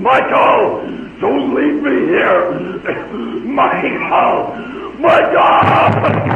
Michael, don't leave me here. Michael, Michael,